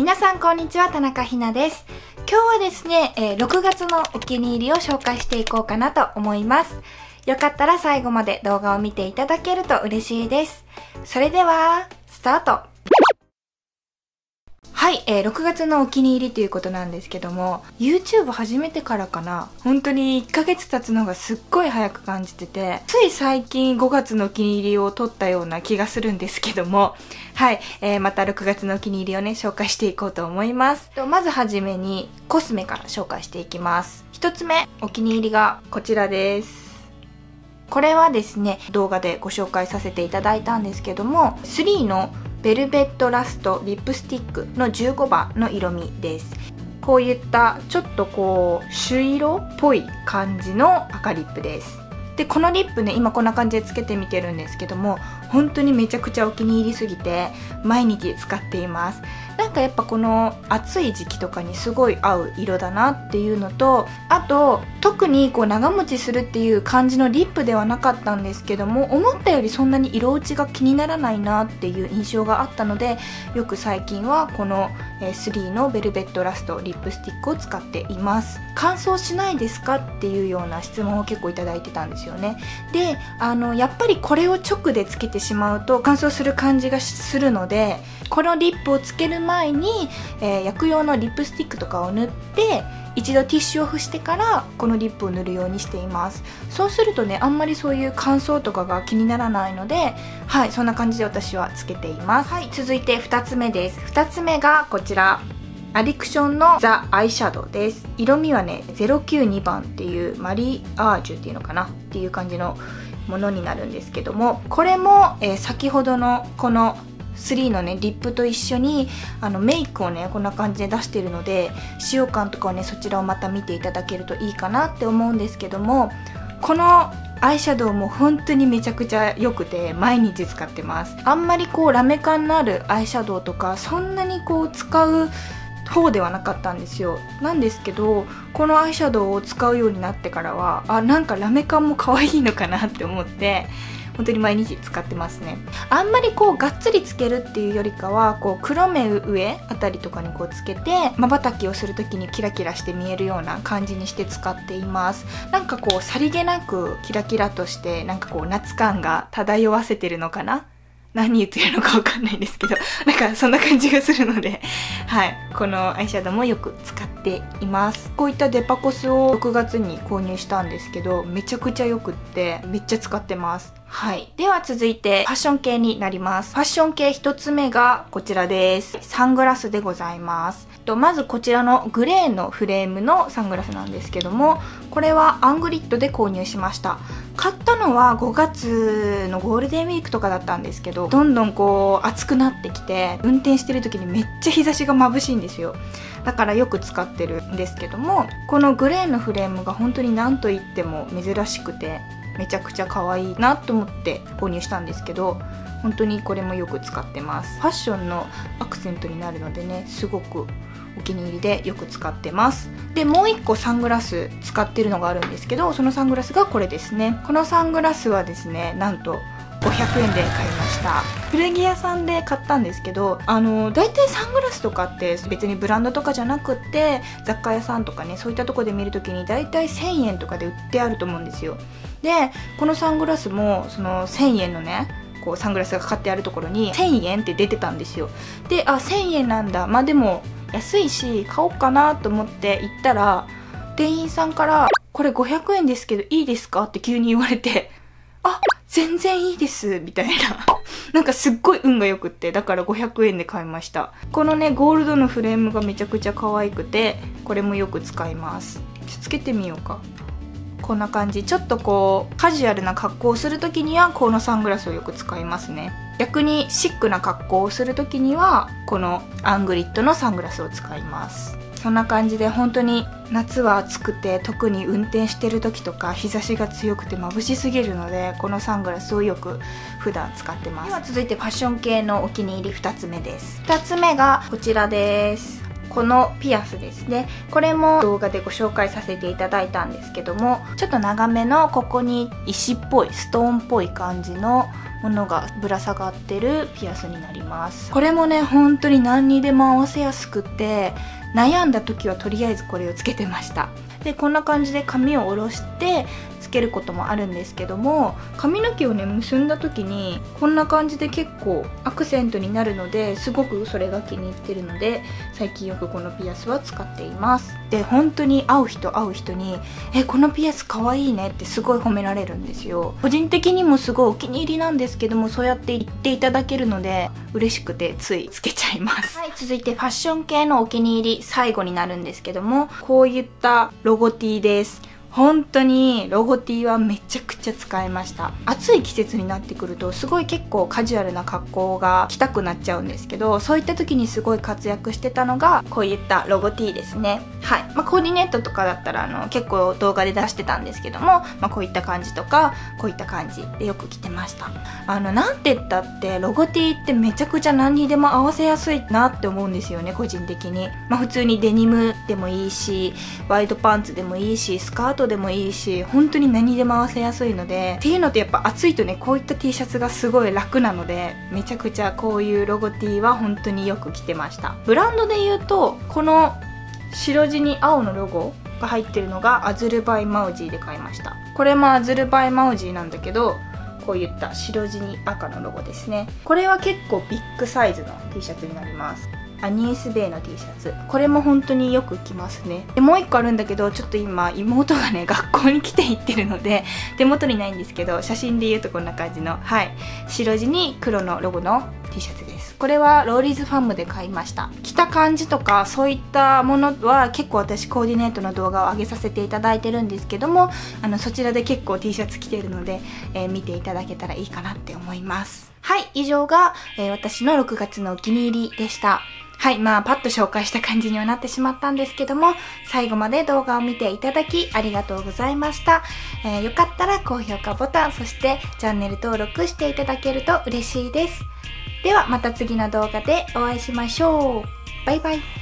皆さんこんにちは、田中ひなです。今日はですね、え6月のお気に入りを紹介していこうかなと思います。よかったら最後まで動画を見ていただけると嬉しいです。それでは、スタートはい、えー6月のお気に入りということなんですけども YouTube 始めてからかな。本当に1ヶ月経つのがすっごい早く感じててつい最近5月のお気に入りを取ったような気がするんですけどもはい、えーまた6月のお気に入りをね紹介していこうと思います。とまずはじめにコスメから紹介していきます。1つ目お気に入りがこちらです。これはですね動画でご紹介させていただいたんですけども3のベルベットラストリップスティックの15番の色味です。こういったちょっとこう朱色っぽい感じの赤リップです。でこのリップね今こんな感じでつけてみてるんですけども本当にめちゃくちゃお気に入りすぎて毎日使っています。なんかやっぱこの暑い時期とかにすごい合う色だなっていうのとあと特にこう長持ちするっていう感じのリップではなかったんですけども思ったよりそんなに色落ちが気にならないなっていう印象があったのでよく最近はこの3のベルベットラストリップスティックを使っています。乾燥しないですかっていうような質問を結構いただいてたんですよね。であのやっぱりこれを直でつけてしまうと乾燥する感じがするのでこのリップをつける前に、えー薬用のリップスティックとかを塗って一度ティッシュオフしてからこのリップを塗るようにしています。そうするとねあんまりそういう乾燥とかが気にならないのではいそんな感じで私はつけています、はい、続いて2つ目です。2つ目がこちら。アディクションのザ・アイシャドウです。色味はね092番っていうマリアージュっていうのかな？っていう感じのものになるんですけどもこれも、えー先ほどのこの3のねリップと一緒にあのメイクをねこんな感じで出してるので使用感とかをねそちらをまた見ていただけるといいかなって思うんですけどもこのアイシャドウも本当にめちゃくちゃ良くて毎日使ってます。あんまりこうラメ感のあるアイシャドウとかそんなにこう使う方ではなかったんですよ。なんですけどこのアイシャドウを使うようになってからはあなんかラメ感も可愛いのかなって思って本当に毎日使ってますね。あんまりこうがっつりつけるっていうよりかはこう黒目上あたりとかにこうつけてまばたきをする時にキラキラして見えるような感じにして使っています。なんかこうさりげなくキラキラとしてなんかこう夏感が漂わせてるのかな何言ってるのかわかんないんですけど なんかそんな感じがするのではい。このアイシャドウもよく使っています。こういったデパコスを6月に購入したんですけどめちゃくちゃよくってめっちゃ使ってます。はい。では続いてファッション系になります。ファッション系1つ目がこちらです。サングラスでございます。とまずこちらのグレーのフレームのサングラスなんですけどもこれはアングリッドで購入しました買ったのは5月のゴールデンウィークとかだったんですけどどんどんこう暑くなってきて運転してる時にめっちゃ日差しが眩しいんですよ。だからよく使ってるんですけどもこのグレーのフレームが本当に何と言っても珍しくてめちゃくちゃ可愛いなと思って購入したんですけど本当にこれもよく使ってます。ファッションのアクセントになるのでねすごくお気に入りでよく使ってます。でもう一個サングラス使ってるのがあるんですけどそのサングラスがこれですね。このサングラスはですねなんと500円で買いました。古着屋さんで買ったんですけどあの大体サングラスとかって別にブランドとかじゃなくって雑貨屋さんとかねそういったとこで見るときに大体1000円とかで売ってあると思うんですよ。でこのサングラスもその1000円のねこうサングラスがかかってあるところに1000円って出てたんですよ。であ1000円なんだ。まあでも安いし買おうかなと思って行ったら店員さんから「これ500円ですけどいいですか?」って急に言われて「あ全然いいです」みたいな。なんかすっごい運が良くってだから500円で買いました。このねゴールドのフレームがめちゃくちゃ可愛くてこれもよく使います。つけてみようか。こんな感じ。ちょっとこうカジュアルな格好をする時にはこのサングラスをよく使いますね。逆にシックな格好をする時にはこのアングリッドのサングラスを使います。そんな感じで本当に夏は暑くて特に運転してる時とか日差しが強くて眩しすぎるのでこのサングラスをよく普段使ってます。では続いてファッション系のお気に入り2つ目です。2つ目がこちらですこのピアスですね。これも動画でご紹介させていただいたんですけどもちょっと長めのここに石っぽいストーンっぽい感じのものがぶら下がってるピアスになります。これもね本当に何にでも合わせやすくて悩んだ時はとりあえずこれをつけてました。でこんな感じで髪を下ろしてつけることもあるんですけども髪の毛をね結んだ時にこんな感じで結構アクセントになるのですごくそれが気に入ってるので最近よくこのピアスは使っています。で本当に会う人会う人に「えこのピアスかわいいね」ってすごい褒められるんですよ。個人的にもすごいお気に入りなんですけどもそうやって言っていただけるので嬉しくてついつけちゃいます。はい続いてファッション系のお気に入り最後になるんですけどもこういったロゴ T です。本当にロゴ T はめちゃくちゃ使いました。暑い季節になってくるとすごい結構カジュアルな格好が着たくなっちゃうんですけどそういった時にすごい活躍してたのがこういったロゴ T ですね。はい。まあ、コーディネートとかだったらあの結構動画で出してたんですけども、まあ、こういった感じとかこういった感じでよく着てました。あのなんて言ったってロゴ T ってめちゃくちゃ何にでも合わせやすいなって思うんですよね個人的に。まあ普通にデニムでもいいしワイドパンツでもいいしスカートトでもいいし本当に何でも合わせやすいのでっていうのとやっぱ暑いとねこういった T シャツがすごい楽なのでめちゃくちゃこういうロゴ T は本当によく着てました。ブランドで言うとこの白地に青のロゴが入ってるのがアズルバイマウジーで買いました。これもアズルバイマウジーなんだけどこういった白地に赤のロゴですね。これは結構ビッグサイズの T シャツになります。アニエスベイの T シャツ。これも本当によく着ますね。でもう一個あるんだけどちょっと今妹がね学校に来ていってるので手元にないんですけど写真で言うとこんな感じのはい。白地に黒のロゴの T シャツです。これはローリーズファームで買いました。着た感じとかそういったものは結構私コーディネートの動画を上げさせていただいてるんですけどもあのそちらで結構 T シャツ着てるので、えー、見ていただけたらいいかなって思います。はい以上が、えー、私の6月のお気に入りでした。はい、まあ、パッと紹介した感じにはなってしまったんですけども、最後まで動画を見ていただきありがとうございました。えー、よかったら高評価ボタン、そしてチャンネル登録していただけると嬉しいです。ではまた次の動画でお会いしましょう。バイバイ。